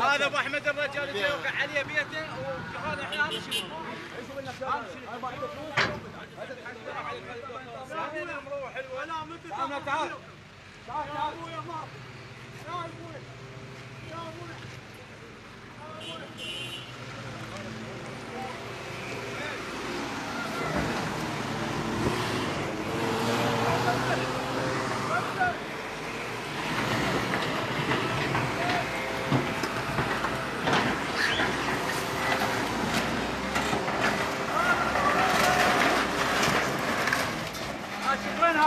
هذا ابو احمد الرجال اللي يوقع عليه بيته وهذا الحين هذا شنو؟ تعال تعال هاشم وين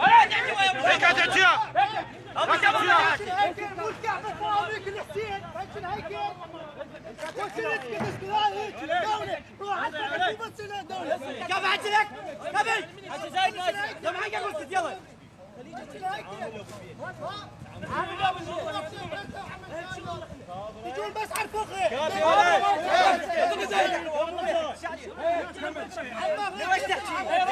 هيك حتى بس دولة؟ كيف عجلك؟ قبل! انت زايد يا معي قلت يلا. يجون بس على الفخر تحكي؟